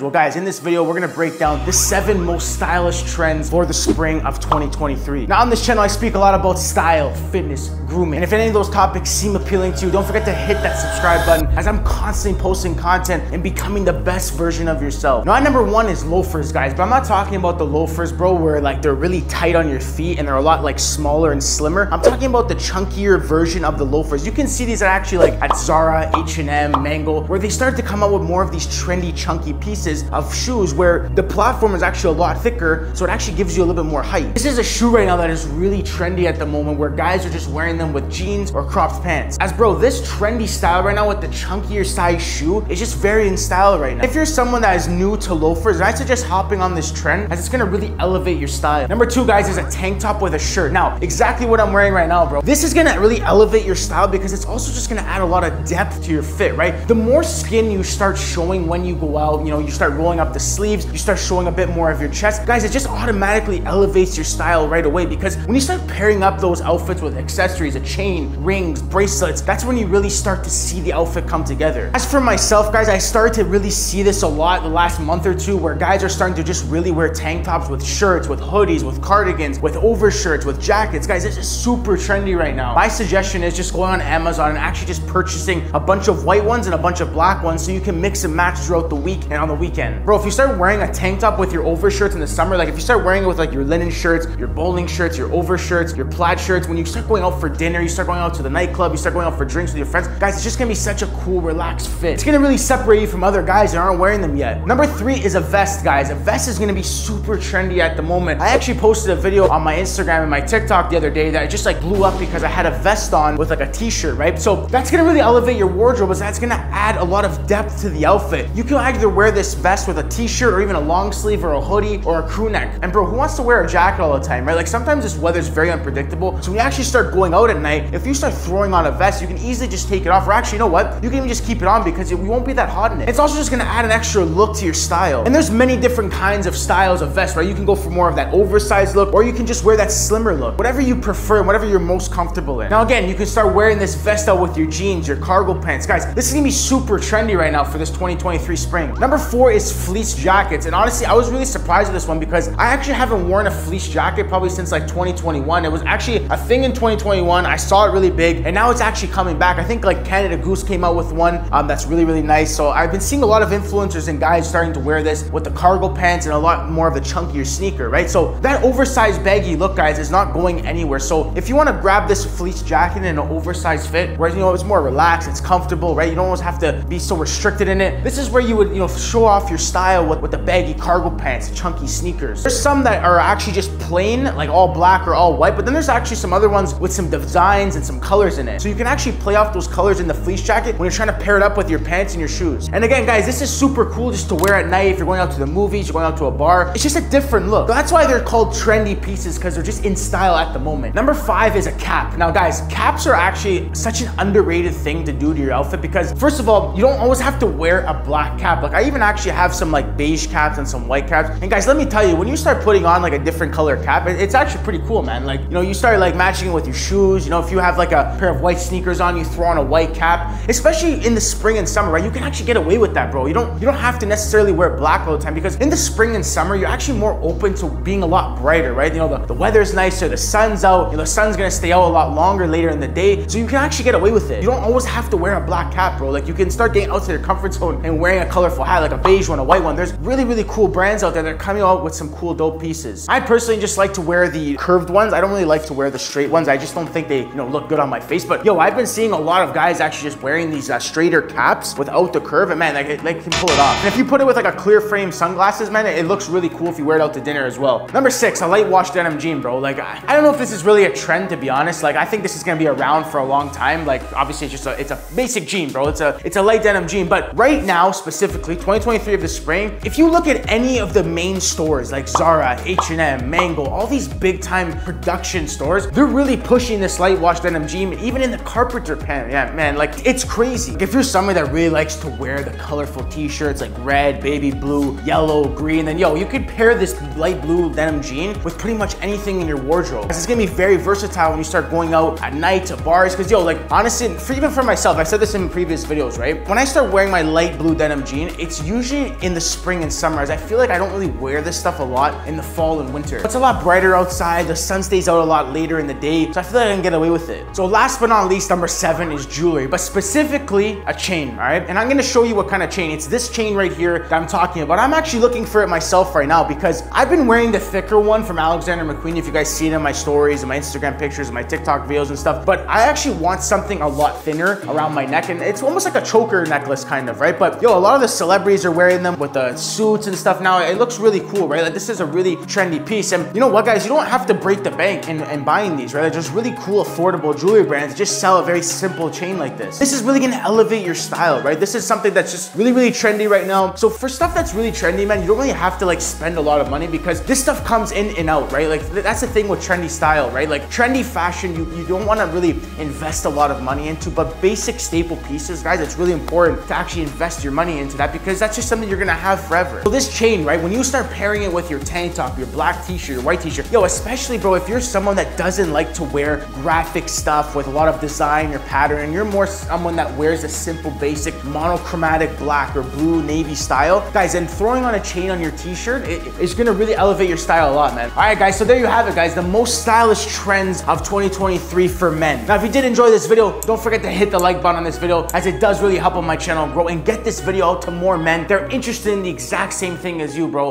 Well guys, in this video, we're gonna break down the seven most stylish trends for the spring of 2023. Now on this channel, I speak a lot about style, fitness, grooming. And if any of those topics seem appealing to you, don't forget to hit that subscribe button as I'm constantly posting content and becoming the best version of yourself. Now number one is loafers, guys, but I'm not talking about the loafers, bro, where like they're really tight on your feet and they're a lot like smaller and slimmer. I'm talking about the chunkier version of the loafers. You can see these are actually like at Zara, H&M, Mango, where they start to come out with more of these trendy, chunky pieces pieces of shoes where the platform is actually a lot thicker, so it actually gives you a little bit more height. This is a shoe right now that is really trendy at the moment where guys are just wearing them with jeans or cropped pants. As bro, this trendy style right now with the chunkier size shoe is just very in style right now. If you're someone that is new to loafers, I suggest hopping on this trend as it's gonna really elevate your style. Number two, guys, is a tank top with a shirt. Now, exactly what I'm wearing right now, bro. This is gonna really elevate your style because it's also just gonna add a lot of depth to your fit, right? The more skin you start showing when you go out, you know, you start rolling up the sleeves, you start showing a bit more of your chest. Guys, it just automatically elevates your style right away because when you start pairing up those outfits with accessories, a chain, rings, bracelets, that's when you really start to see the outfit come together. As for myself, guys, I started to really see this a lot the last month or two where guys are starting to just really wear tank tops with shirts, with hoodies, with cardigans, with overshirts, with jackets. Guys, this is super trendy right now. My suggestion is just going on Amazon and actually just purchasing a bunch of white ones and a bunch of black ones so you can mix and match throughout the week and on the weekend. Bro, if you start wearing a tank top with your overshirts in the summer, like if you start wearing it with like your linen shirts, your bowling shirts, your overshirts, your plaid shirts, when you start going out for dinner, you start going out to the nightclub, you start going out for drinks with your friends, guys, it's just gonna be such a cool, relaxed fit. It's gonna really separate you from other guys that aren't wearing them yet. Number three is a vest, guys. A vest is gonna be super trendy at the moment. I actually posted a video on my Instagram and my TikTok the other day that just like blew up because I had a vest on with like a t-shirt, right? So that's gonna really elevate your wardrobe, but that's gonna add a lot of depth to the outfit. You can either wear this vest with a t-shirt or even a long sleeve or a hoodie or a crew neck. And bro, who wants to wear a jacket all the time, right? Like sometimes this weather is very unpredictable. So when you actually start going out at night, if you start throwing on a vest, you can easily just take it off. Or actually, you know what? You can even just keep it on because it, won't be that hot in it. It's also just gonna add an extra look to your style. And there's many different kinds of styles of vest, right? You can go for more of that oversized look or you can just wear that slimmer look. Whatever you prefer, whatever you're most comfortable in. Now again, you can start wearing this vest out with your jeans, your cargo pants. Guys, this is gonna be super trendy right now for this 2023 spring. Number four is fleece jackets. And honestly, I was really surprised with this one because I actually haven't worn a fleece jacket probably since like 2021. It was actually a thing in 2021. I saw it really big and now it's actually coming back. I think like Canada Goose came out with one um, that's really, really nice. So I've been seeing a lot of influencers and guys starting to wear this with the cargo pants and a lot more of the chunkier sneaker, right? So that oversized baggy look, guys, is not going anywhere. So if you want to grab this fleece jacket in an oversized fit, where you know it's more relaxed, it's comfortable, right? You don't always have to be so restricted in it. This is where you would, you know, show off your style with, with the baggy cargo pants, chunky sneakers. There's some that are actually just plain, like all black or all white, but then there's actually some other ones with some designs and some colors in it. So you can actually play off those colors in the fleece jacket when you're trying to pair it up with your pants and your shoes. And again, guys, this is super cool just to wear at night if you're going out to the movies, you're going out to a bar. It's just a different look. That's why they're called trendy pieces because they're just in style at the moment. Number five is a cap. Now, guys, caps are actually such an underrated thing to do to your outfit because first of all, you don't always have to wear a black cap. Like I even actually have some like beige caps and some white caps. And guys, let me tell you, when you start putting on like a different color cap, it's actually pretty cool, man. Like, you know, you start like matching it with your shoes. You know, if you have like a pair of white sneakers on, you throw on a white cap, especially in the spring and summer, right? You can actually get away with that, bro. You don't, you don't have to necessarily wear black all the time because in the spring and summer, you're actually more open to being a lot brighter, right? You know, the, the weather's nicer, the sun's out, you know, the sun's gonna stay out a lot longer later in the day. So you can actually get away with it. You don't always have to wear a black cap, bro. Like you can start getting out to your comfort zone and wearing a colorful hat, like a beige one, a white one. There's really, really cool brands out there that are coming out with some cool dope pieces. I personally just like to wear the curved ones. I don't really like to wear the straight ones. I just don't think they, you know, look good on my face. But yo, I've been seeing a lot of guys actually just wearing these uh, straighter caps without the curve, and man, like they can pull it off. And if you put it with like a clear frame sunglasses, man, it, it looks really cool if you wear it out to dinner as well. Number six, a light wash denim jean, bro. Like I, I don't know if this is really a trend to be honest. Like I think this is gonna be around for a long time. Like obviously it's just a, it's a basic jean, bro. It's a, it's a light denim jean. But right now, specifically 2023 of the spring, if you look at any of the main stores like Zara, H&M, Mango, all these big time production stores, they're really pushing this light wash denim jean, even in the carpenter pen. Yeah, man, like it's crazy. If you're someone that really likes to wear the colorful t-shirts like red, baby blue, yellow, green, then yo, you could pair this light blue denim jean with pretty much anything in your wardrobe. It's gonna be very versatile when you start going out at night to bars, cause yo, like honestly, for, even for myself, I said this in previous videos, right? When I start wearing my light blue denim jean, it's usually usually in the spring and summer as I feel like I don't really wear this stuff a lot in the fall and winter. It's a lot brighter outside, the sun stays out a lot later in the day, so I feel like I can get away with it. So last but not least, number seven is jewelry, but specifically a chain, all right? And I'm gonna show you what kind of chain. It's this chain right here that I'm talking about. I'm actually looking for it myself right now because I've been wearing the thicker one from Alexander McQueen, if you guys see it in my stories and my Instagram pictures and my TikTok videos and stuff, but I actually want something a lot thinner around my neck and it's almost like a choker necklace kind of, right? But yo, a lot of the celebrities are wearing them with the suits and stuff now. It looks really cool, right? Like this is a really trendy piece. And you know what guys, you don't have to break the bank in, in buying these, right? Just really cool, affordable jewelry brands just sell a very simple chain like this. This is really gonna elevate your style, right? This is something that's just really, really trendy right now. So for stuff that's really trendy, man, you don't really have to like spend a lot of money because this stuff comes in and out, right? Like that's the thing with trendy style, right? Like trendy fashion, you, you don't wanna really invest a lot of money into, but basic staple pieces, guys, it's really important to actually invest your money into that because that's just something you're gonna have forever. So this chain, right, when you start pairing it with your tank top, your black t-shirt, your white t-shirt, yo, especially bro, if you're someone that doesn't like to wear graphic stuff with a lot of design or pattern, and you're more someone that wears a simple, basic, monochromatic black or blue navy style, guys, and throwing on a chain on your t-shirt it, it's gonna really elevate your style a lot, man. All right, guys, so there you have it, guys, the most stylish trends of 2023 for men. Now, if you did enjoy this video, don't forget to hit the like button on this video as it does really help on my channel grow and get this video out to more men. They're interested in the exact same thing as you, bro.